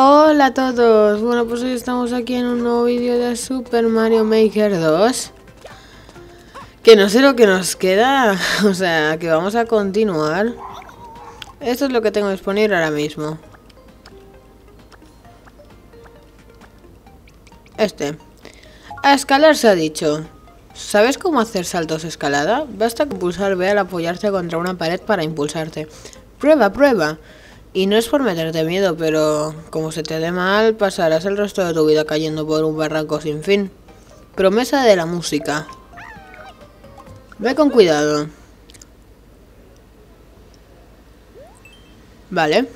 Hola a todos, bueno pues hoy estamos aquí en un nuevo vídeo de Super Mario Maker 2 Que no sé lo que nos queda, o sea, que vamos a continuar. Esto es lo que tengo disponible ahora mismo. Este. A escalar se ha dicho. ¿Sabes cómo hacer saltos escalada? Basta con pulsar B al apoyarte contra una pared para impulsarte. Prueba, prueba y no es por meterte miedo, pero como se te dé mal, pasarás el resto de tu vida cayendo por un barranco sin fin. Promesa de la música. Ve con cuidado. Vale.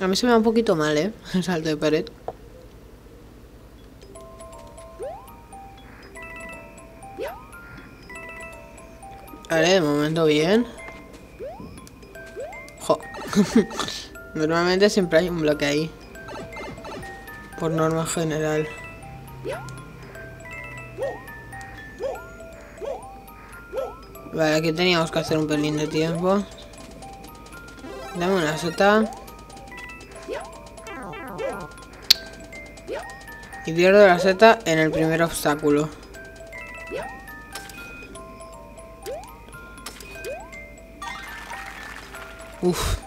A mí se me va un poquito mal, ¿eh? El salto de pared. Vale, de momento bien. Jo. Normalmente siempre hay un bloque ahí. Por norma general. Vale, aquí teníamos que hacer un pelín de tiempo. Dame una seta. Y pierdo la seta en el primer obstáculo. Uf.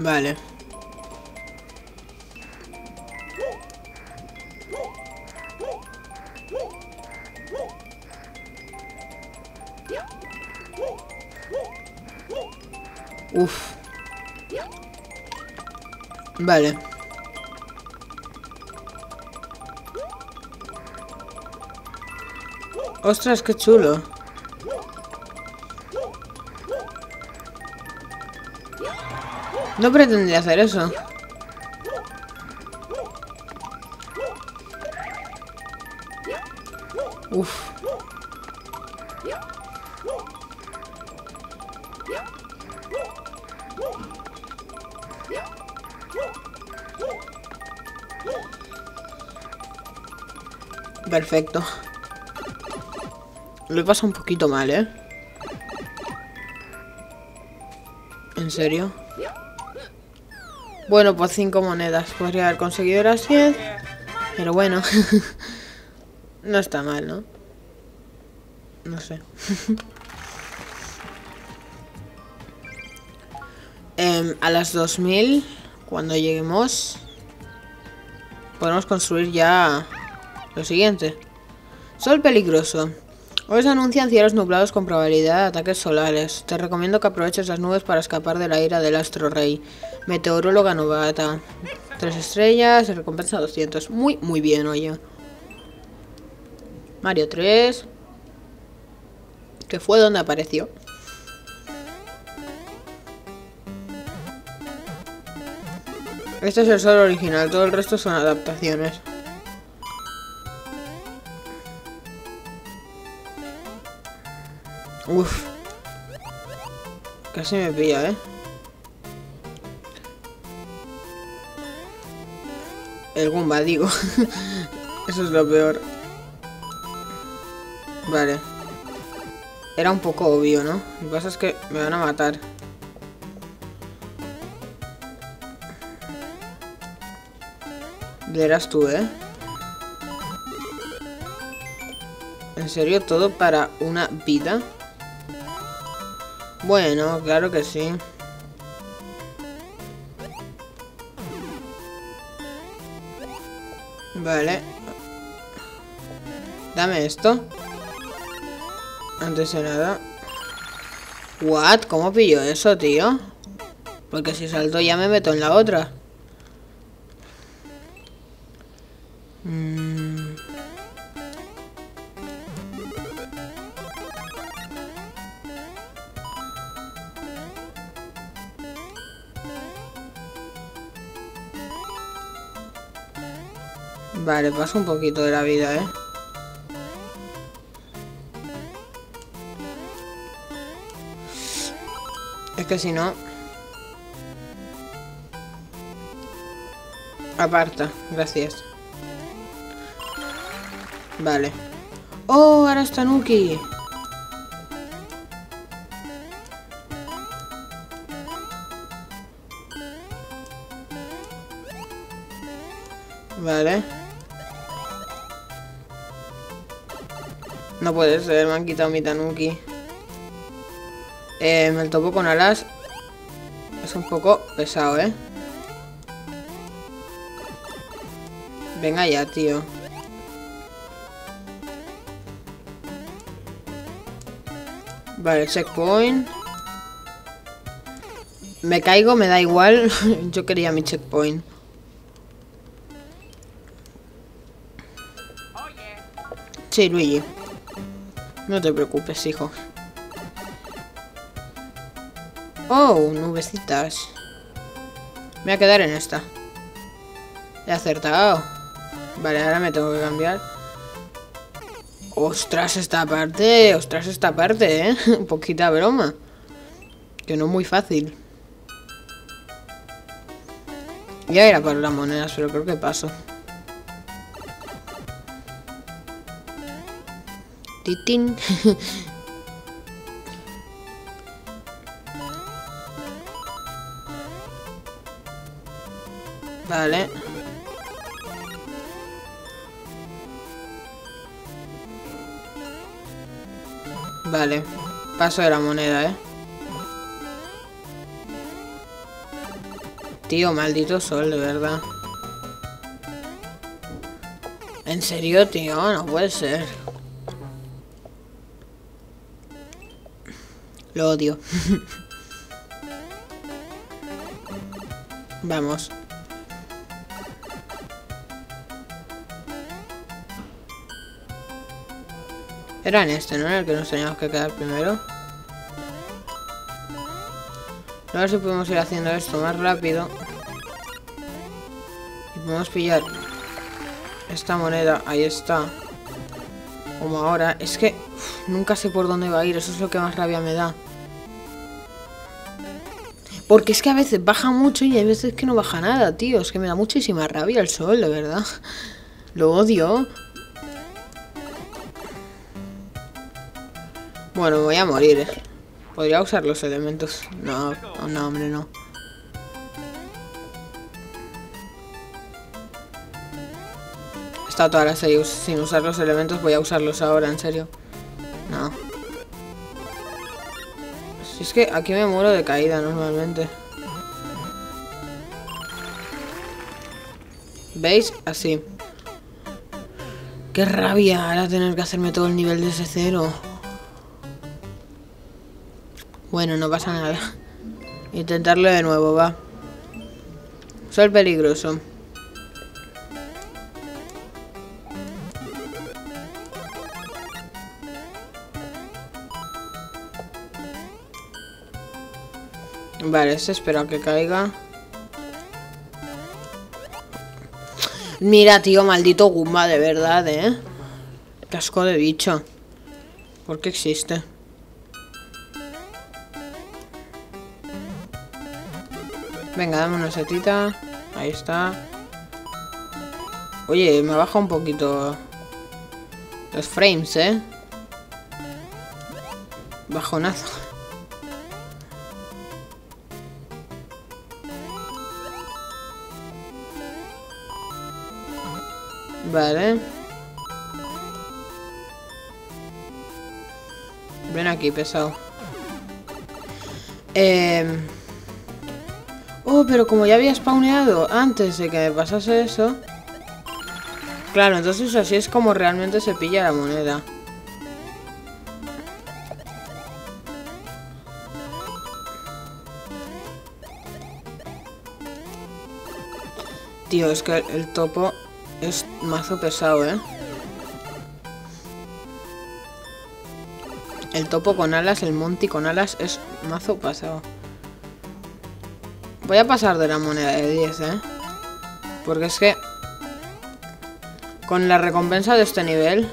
Vale. Uf. Vale. Ostras, qué chulo. No pretendía hacer eso. Uf. Perfecto. Lo he pasado un poquito mal, ¿eh? ¿En serio? Bueno, pues cinco monedas. Podría haber conseguido las 100. Pero bueno. no está mal, ¿no? No sé. eh, a las 2000, cuando lleguemos, podemos construir ya lo siguiente. Sol peligroso. Hoy se anuncian cielos nublados con probabilidad de ataques solares. Te recomiendo que aproveches las nubes para escapar de la ira del astro rey. Meteoróloga novata. Tres estrellas, recompensa 200. Muy, muy bien, oye. Mario 3. Que fue donde apareció. Este es el sol original, todo el resto son adaptaciones. Uf. Casi me pilla, ¿eh? El Goomba, digo. Eso es lo peor. Vale. Era un poco obvio, ¿no? Lo que pasa es que me van a matar. Verás tú, ¿eh? ¿En serio todo para una vida? Bueno, claro que sí. Vale. Dame esto. Antes de nada. What? ¿Cómo pillo eso, tío? Porque si salto ya me meto en la otra. Vale, paso un poquito de la vida, ¿eh? Es que si no... Aparta, gracias. Vale. ¡Oh, ahora está Nuki! Puede ser, me han quitado mi tanuki. Eh, el topo con alas es un poco pesado, ¿eh? Venga ya, tío. Vale, checkpoint. Me caigo, me da igual. Yo quería mi checkpoint. Sí, Luigi. No te preocupes, hijo. Oh, nubecitas. Me voy a quedar en esta. He acertado. Vale, ahora me tengo que cambiar. Ostras, esta parte. Ostras, esta parte, ¿eh? Poquita broma. Que no es muy fácil. Ya era para las monedas, pero creo que paso. Titín. vale. Vale. Paso de la moneda, ¿eh? Tío, maldito sol, de verdad. ¿En serio, tío? No puede ser. Lo odio. Vamos. Era en este, ¿no? En el que nos teníamos que quedar primero. A ver si podemos ir haciendo esto más rápido. Y podemos pillar esta moneda. Ahí está. Como ahora. Es que nunca sé por dónde va a ir. Eso es lo que más rabia me da. Porque es que a veces baja mucho y hay veces que no baja nada, tío. Es que me da muchísima rabia el sol, de verdad. Lo odio. Bueno, voy a morir. Eh. Podría usar los elementos. No, no, hombre, no. Estado toda la serie sin usar los elementos. Voy a usarlos ahora, en serio. No. Si es que aquí me muero de caída normalmente. ¿Veis? Así. Qué rabia ahora tener que hacerme todo el nivel de ese cero. Bueno, no pasa nada. Intentarlo de nuevo, va. Sol peligroso. Vale, se espera que caiga. Mira, tío, maldito Goomba, de verdad, ¿eh? Casco de bicho. ¿Por qué existe? Venga, dame una setita. Ahí está. Oye, me baja un poquito los frames, ¿eh? Bajonazo. Vale. Ven aquí, pesado. Eh... Oh, pero como ya había spawneado antes de que me pasase eso... Claro, entonces así es como realmente se pilla la moneda. Tío, es que el topo es mazo pesado, ¿eh? El topo con alas, el monty con alas es mazo pesado. Voy a pasar de la moneda de 10, ¿eh? Porque es que... Con la recompensa de este nivel...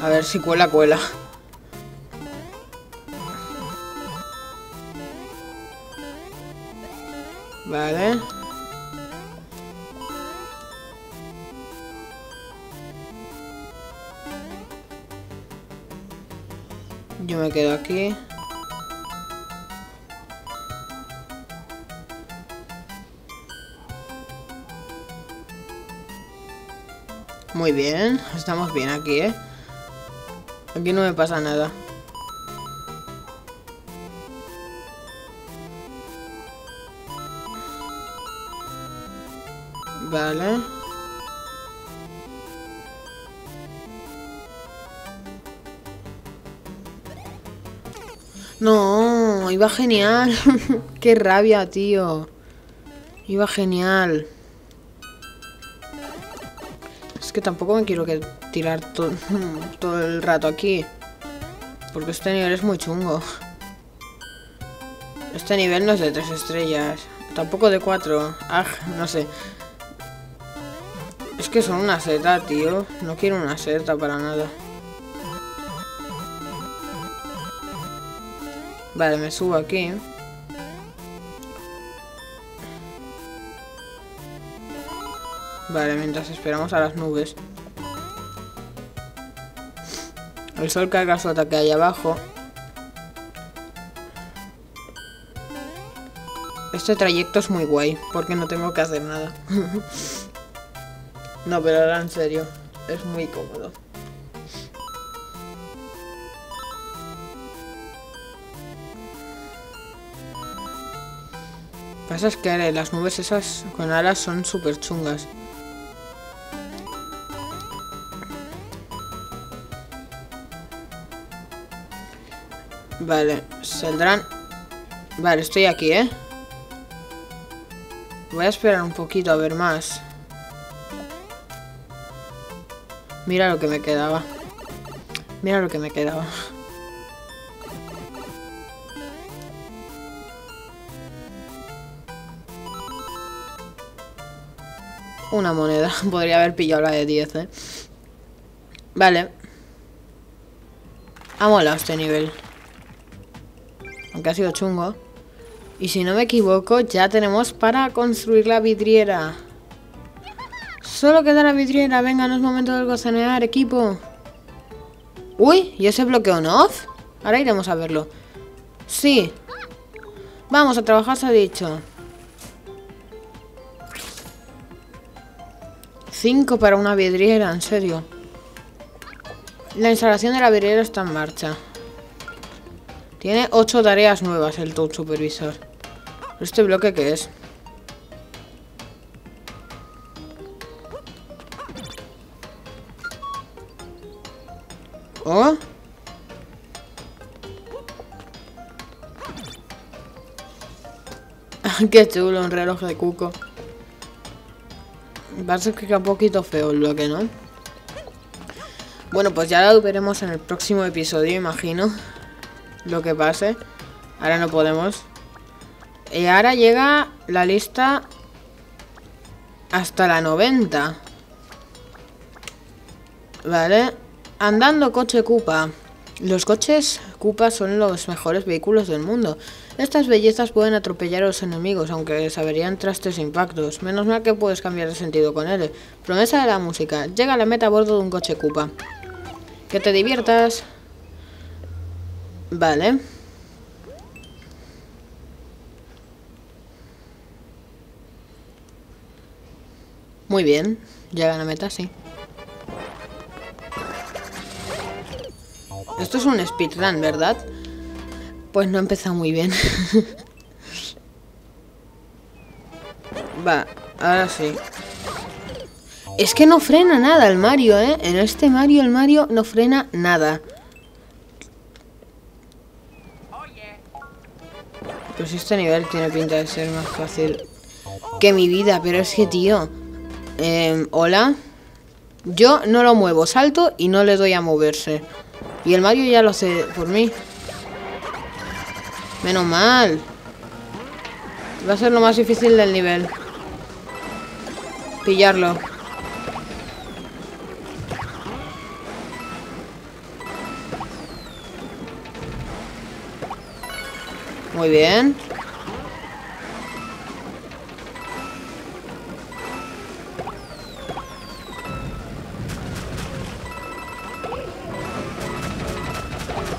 A ver si cuela, cuela. quedo aquí. Muy bien, estamos bien aquí, ¿eh? Aquí no me pasa nada. Vale. Iba genial. Qué rabia, tío. Iba genial. Es que tampoco me quiero que tirar todo el rato aquí. Porque este nivel es muy chungo. Este nivel no es de tres estrellas. Tampoco de cuatro. Ah, no sé. Es que son una seta, tío. No quiero una seta para nada. Vale, me subo aquí. Vale, mientras esperamos a las nubes. El sol carga su ataque ahí abajo. Este trayecto es muy guay, porque no tengo que hacer nada. no, pero ahora en serio, es muy cómodo. Pasa es que las nubes esas con alas son súper chungas. Vale, saldrán... Vale, estoy aquí, ¿eh? Voy a esperar un poquito a ver más. Mira lo que me quedaba. Mira lo que me quedaba. Una moneda. Podría haber pillado la de 10, ¿eh? Vale. Ha molado este nivel. Aunque ha sido chungo. Y si no me equivoco, ya tenemos para construir la vidriera. Solo queda la vidriera. Venga, no es momento de gozanear, equipo. Uy, ¿y ese bloqueo on-off? Ahora iremos a verlo. Sí. Vamos a trabajar, se ha dicho. Cinco para una vidriera, en serio. La instalación de la vidriera está en marcha. Tiene ocho tareas nuevas el Toad Supervisor. ¿Este bloque qué es? ¿Oh? Qué chulo, un reloj de cuco. Parece que queda un poquito feo el bloque, ¿no? Bueno, pues ya lo veremos en el próximo episodio, imagino. Lo que pase. Ahora no podemos. Y ahora llega la lista hasta la 90. Vale. Andando coche Cupa. Los coches Cupa son los mejores vehículos del mundo. Estas bellezas pueden atropellar a los enemigos, aunque saberían trastes impactos. Menos mal que puedes cambiar de sentido con él. Promesa de la música. Llega a la meta a bordo de un coche Cupa. Que te diviertas. Vale. Muy bien. Llega a la meta, sí. Esto es un speedrun, ¿verdad? Pues no empezado muy bien. Va, ahora sí. Es que no frena nada el Mario, ¿eh? En este Mario, el Mario no frena nada. Si este nivel tiene pinta de ser más fácil que mi vida, pero es que, tío... Eh, Hola. Yo no lo muevo, salto y no le doy a moverse. Y el Mario ya lo hace por mí. Menos mal. Va a ser lo más difícil del nivel. Pillarlo. Muy bien.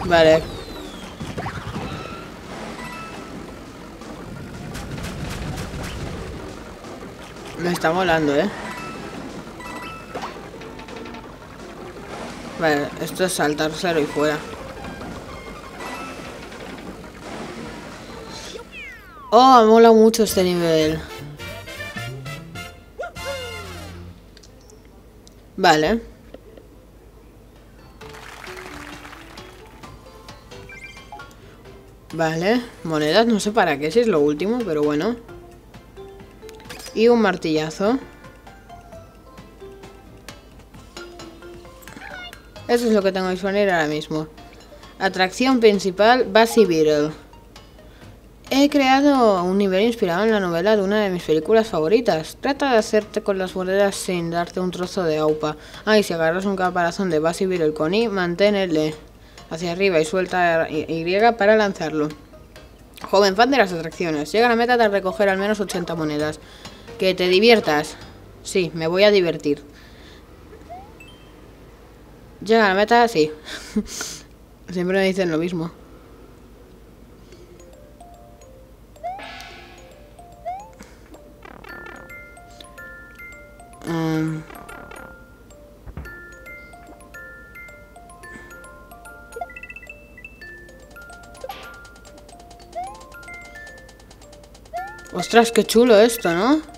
Vale. Está molando, ¿eh? Vale, esto es saltárselo y fuera. Oh, mola mucho este nivel. Vale. Vale, monedas, no sé para qué, si es lo último, pero bueno. Y un martillazo. Eso es lo que tengo disponible ahora mismo. Atracción principal, Bassy Beetle. He creado un nivel inspirado en la novela de una de mis películas favoritas. Trata de hacerte con las monedas sin darte un trozo de aupa. Ah, y si agarras un caparazón de Bassy Beetle con I, manténle hacia arriba y suelta Y para lanzarlo. Joven fan de las atracciones. Llega a la meta de recoger al menos 80 monedas. Que te diviertas. Sí, me voy a divertir. Llega a la meta, sí. Siempre me dicen lo mismo. Um. Ostras, qué chulo esto, ¿no?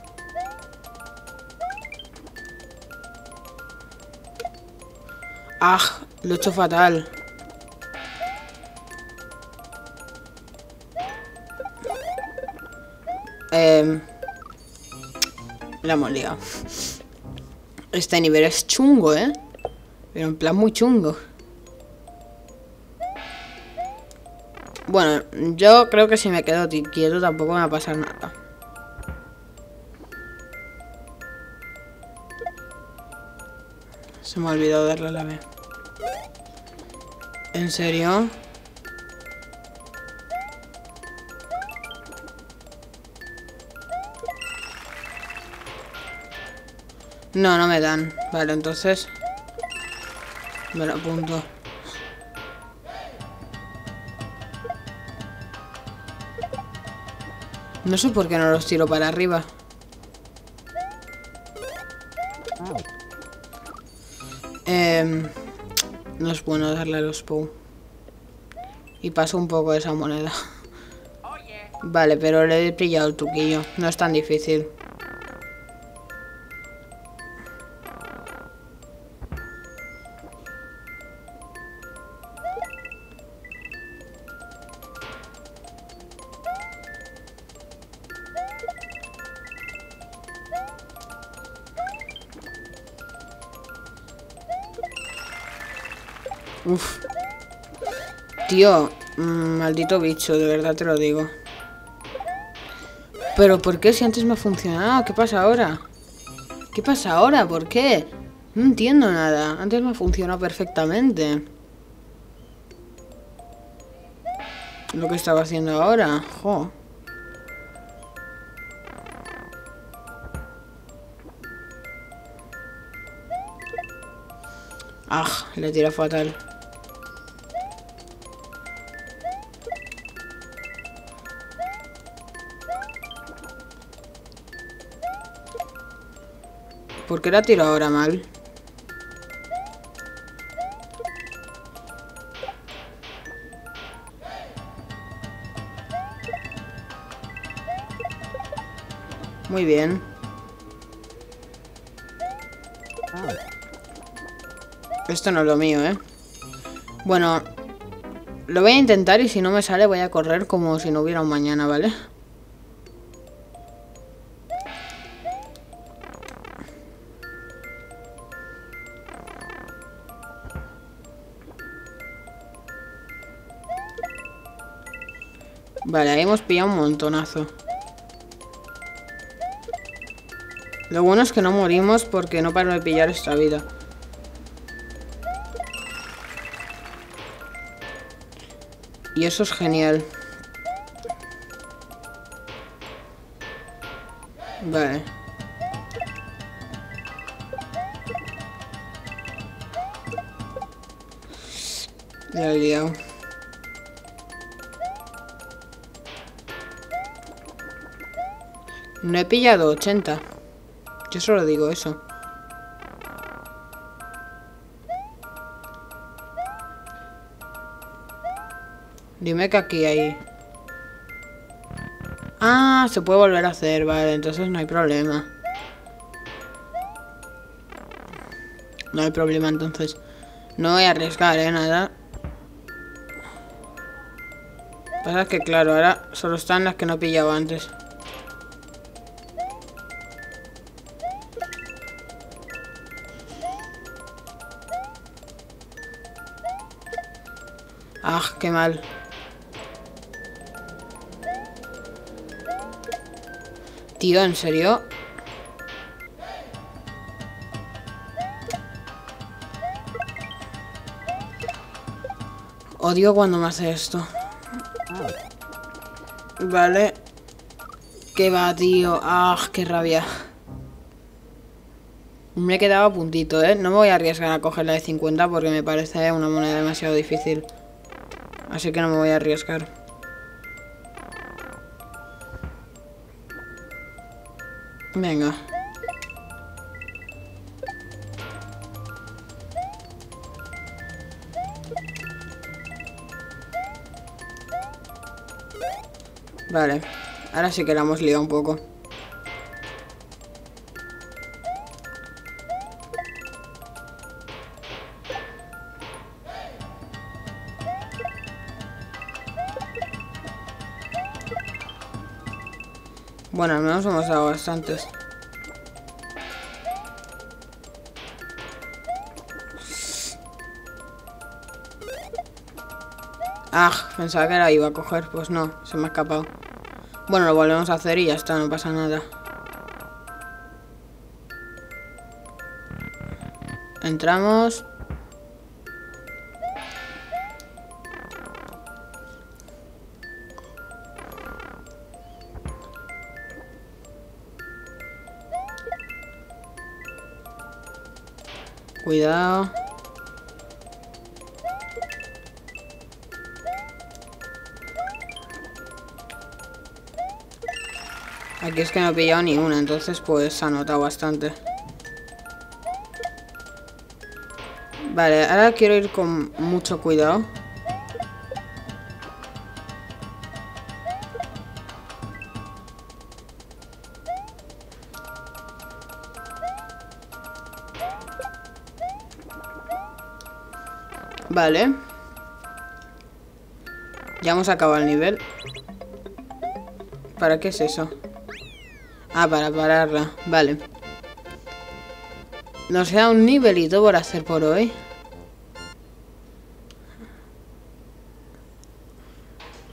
Ah, lo he hecho fatal. Eh, la hemos liado. Este nivel es chungo, ¿eh? Pero en plan muy chungo. Bueno, yo creo que si me quedo quieto tampoco me va a pasar nada. Se me ha olvidado darle la B. ¿En serio? No, no me dan. Vale, entonces... Me lo apunto. No sé por qué no los tiro para arriba. Es bueno darle a los Pou. Y paso un poco esa moneda. Vale, pero le he pillado el tuquillo. No es tan difícil. Uf. Tío, mm, maldito bicho, de verdad te lo digo. ¿Pero por qué si antes me ha funcionado? ¿Qué pasa ahora? ¿Qué pasa ahora? ¿Por qué? No entiendo nada. Antes me ha funcionado perfectamente. Lo que estaba haciendo ahora. Jo. Ah, le tira fatal. ¿Por qué la tiro ahora mal? Muy bien. Esto no es lo mío, ¿eh? Bueno, lo voy a intentar y si no me sale voy a correr como si no hubiera un mañana, ¿vale? Vale ahí hemos pillado un montonazo. Lo bueno es que no morimos porque no paro de pillar esta vida. Y eso es genial. Vale. Ya he liado. No he pillado 80. Yo solo digo eso. Dime que aquí hay... Ah, se puede volver a hacer, vale, entonces no hay problema. No hay problema entonces. No voy a arriesgar, eh, nada. Pasa que claro, ahora solo están las que no pillaba antes. Ah, qué mal. Tío, ¿en serio? Odio cuando me hace esto. Vale. ¿Qué va, tío? ¡Ah, qué rabia! Me he quedado a puntito, ¿eh? No me voy a arriesgar a coger la de 50 porque me parece una moneda demasiado difícil. Así que no me voy a arriesgar. Venga. Vale. Ahora sí que la hemos liado un poco. Bueno, al menos hemos dado bastantes. Ah, pensaba que la iba a coger. Pues no, se me ha escapado. Bueno, lo volvemos a hacer y ya está, no pasa nada. Entramos. Cuidado. Aquí es que no he pillado ni una, entonces pues ha notado bastante. Vale, ahora quiero ir con mucho cuidado. Vale. Ya hemos acabado el nivel. ¿Para qué es eso? Ah, para pararla. Vale. Nos queda un nivelito por hacer por hoy.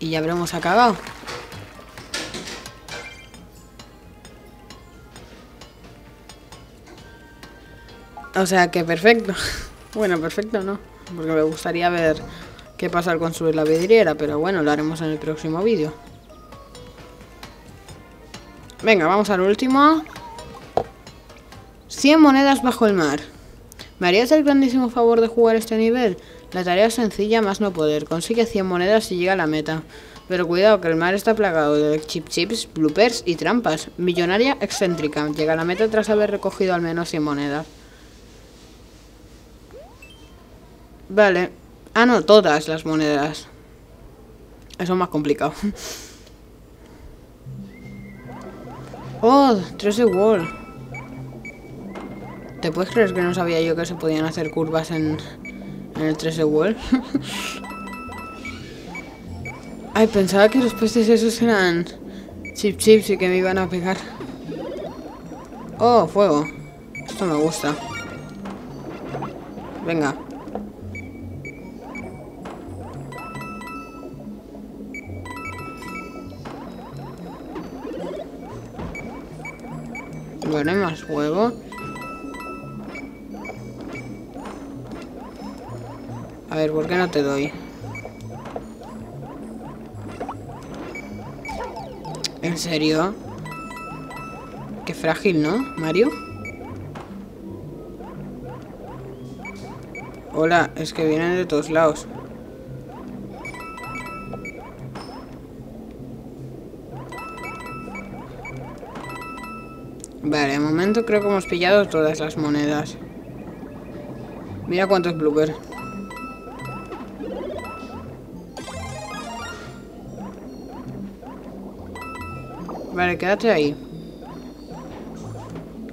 Y ya habremos acabado. O sea que perfecto. Bueno, perfecto no. Porque me gustaría ver qué pasa al construir la vidriera. Pero bueno, lo haremos en el próximo vídeo. Venga, vamos al último. 100 monedas bajo el mar. ¿Me harías el grandísimo favor de jugar este nivel? La tarea es sencilla, más no poder. Consigue 100 monedas y llega a la meta. Pero cuidado, que el mar está plagado de chip chips, bloopers y trampas. Millonaria excéntrica. Llega a la meta tras haber recogido al menos 100 monedas. Vale. Ah, no, todas las monedas. Eso es más complicado. oh, 13 wall. ¿Te puedes creer que no sabía yo que se podían hacer curvas en, en el 13 wall? Ay, pensaba que los peces esos eran chip chips y que me iban a pegar. Oh, fuego. Esto me gusta. Venga. Bueno, hay más huevo. A ver, ¿por qué no te doy? ¿En serio? Qué frágil, ¿no, Mario? Hola, es que vienen de todos lados. Vale, de momento creo que hemos pillado todas las monedas. Mira cuántos bloopers. Vale, quédate ahí.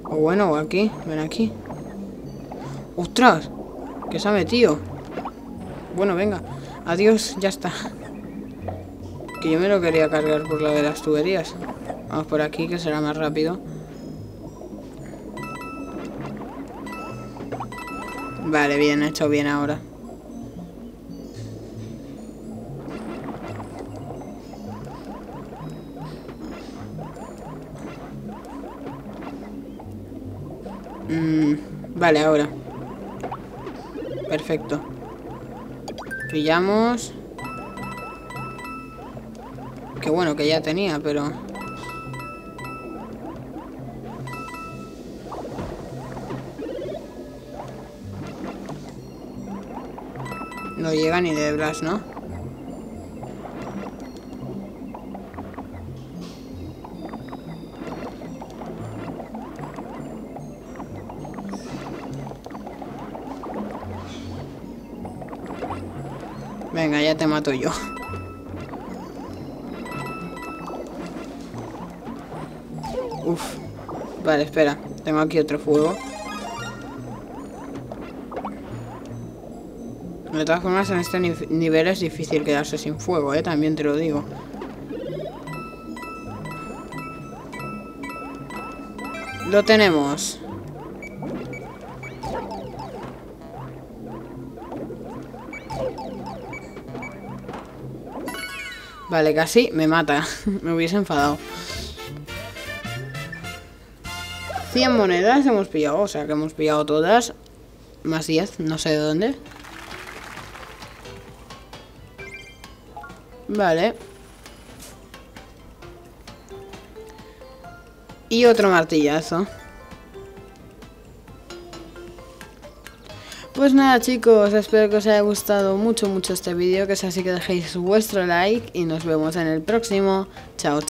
O bueno, aquí, ven aquí. ¡Ostras! ¿Qué se ha metido? Bueno, venga. Adiós, ya está. Que yo me lo quería cargar por la de las tuberías. Vamos por aquí, que será más rápido. Vale, bien, hecho bien ahora. Mm, vale, ahora. Perfecto. Pillamos. Que bueno, que ya tenía, pero... No llega ni de Blas, ¿no? Venga, ya te mato yo. Uf. Vale, espera. Tengo aquí otro fuego. De todas formas, en este nivel es difícil quedarse sin fuego, ¿eh? También te lo digo. Lo tenemos. Vale, casi me mata. me hubiese enfadado. 100 monedas hemos pillado, o sea que hemos pillado todas. Más 10, no sé de dónde. Vale. Y otro martillazo. Pues nada chicos, espero que os haya gustado mucho mucho este vídeo, que es así que dejéis vuestro like y nos vemos en el próximo. Chao.